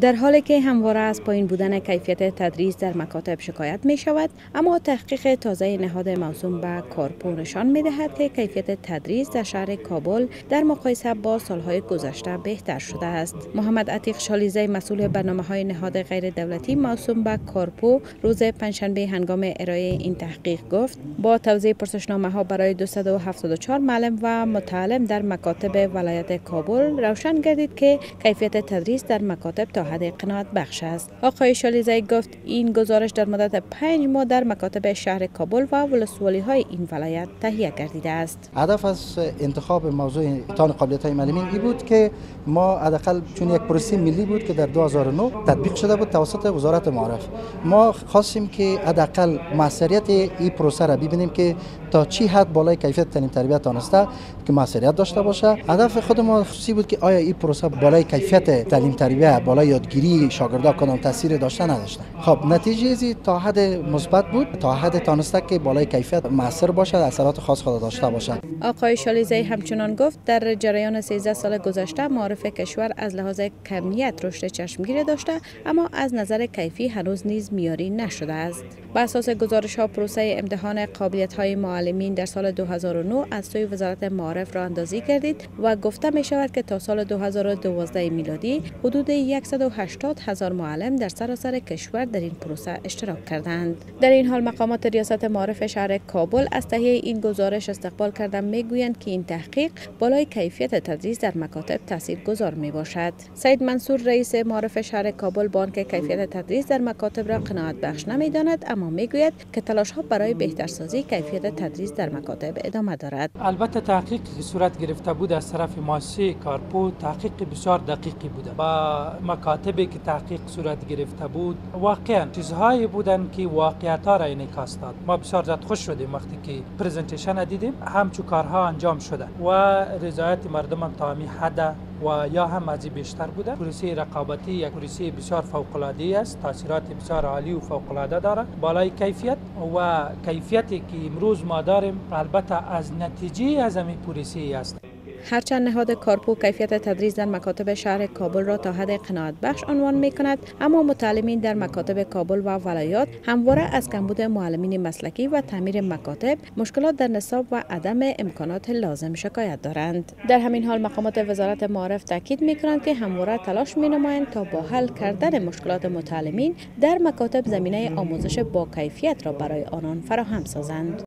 در حالی که همواره از پایین بودن کیفیت تدریس در مکاتب شکایت می شود اما تحقیق تازه نهاد موسوم به کارپو نشان می دهد که کیفیت تدریس در شهر کابل در مقایسه با سالهای گذشته بهتر شده است. محمد عتیق شالیزه مسئول برنامه های نهاد غیر دولتی موسوم به کارپو روز پنجشنبه هنگام ارائه این تحقیق گفت با توزیع پرسشنامه ها برای 274 معلم و متعلم در مکاتب ولایت کابل روشن گردید که کیفیت تدریس در مکاتب حد قناعت بخش است. آقای شالیزی گفت این گزارش در مدت پنج ماه در مکاتب شهر کابل و ولسوالی های این ولایت تهیه گردیده است. هدف از انتخاب موضوع امتحان قابلیت های معلمین این بود که ما حداقل چون یک پروسه ملی بود که در 2009 تطبیق شده بود توسط وزارت معارف ما خواستیم که حداقل موثریت این پروسه را ببینیم که تا چی حد بالای کیفیت تعلیم تربیت دانسته که موثریت داشته باشه. هدف خود ما خصوصی بود که آیا این پروسه بالای کیفیت تعلیم تربیت بالای یادگیری شاگردا کدام تاثیر داشته نداشته خب نتیجه ازی تا حد مثبت بود. تا حد تانسته که بالای کیفیت موثر باشه اثرات خاص خود داشته باشه. آقای شالیزی همچنان گفت در جریان 13 سال گذشته معارف کشور از لحاظ کمیت رشد چشمگیر داشته اما از نظر کیفی هنوز نیز میاری نشده است. بر اساس گزارش ها پروسه امتحان قابلیت های معلمین در سال 2009 از سوی وزارت معارف را اندازی کردید و گفته می شود که تا سال 2012 میلادی حدود 180 هزار معلم در سراسر کشور در این پروسه اشتراک کردند. در این حال مقامات ریاست معارف شهر کابل از تهیه این گزارش استقبال کردن می‌گویند که این تحقیق بالای کیفیت تدریس در مکاتب تاثیرگذار می باشد سید منصور رئیس معارف شهر کابل بان که کیفیت تدریس در مکاتب را قناعت بخش نمی داند اما می‌گوید که تلاش ها برای بهترسازی کیفیت تدریس در مکاتب ادامه دارد. البته تحقیق صورت گرفته بود از طرف مؤسسه کارپو تحقیق بسیار دقیقی بوده. با مکاتبی که تحقیق صورت گرفته بود واقعا چیزهایی بودن که واقعیت ها را انعکاس داد. ما بسیار زیاد خوش شدیم وقتی که پرزنتیشن دیدیم. همچون کارها انجام شده. و رضایت مردم هم تا حد و یا هم از بیشتر بوده پروسه رقابتی یک پروسه بسیار فوق العاده است. تاثیرات بسیار عالی و فوق العاده داره بالای کیفیت و کیفیتی که امروز ما داریم البته از نتیجه از همین پروسه است. هرچند نهاد کارپو کیفیت تدریس در مکاتب شهر کابل را تا حد قناعت بخش عنوان می کند اما متعلمین در مکاتب کابل و ولایات همواره از کمبود معلمین مسلکی و تعمیر مکاتب مشکلات در نصاب و عدم امکانات لازم شکایت دارند. در همین حال مقامات وزارت معارف تاکید می کنند که همواره تلاش می نمایند تا با حل کردن مشکلات متعلمین در مکاتب زمینه آموزش با کیفیت را برای آنان فراهم سازند.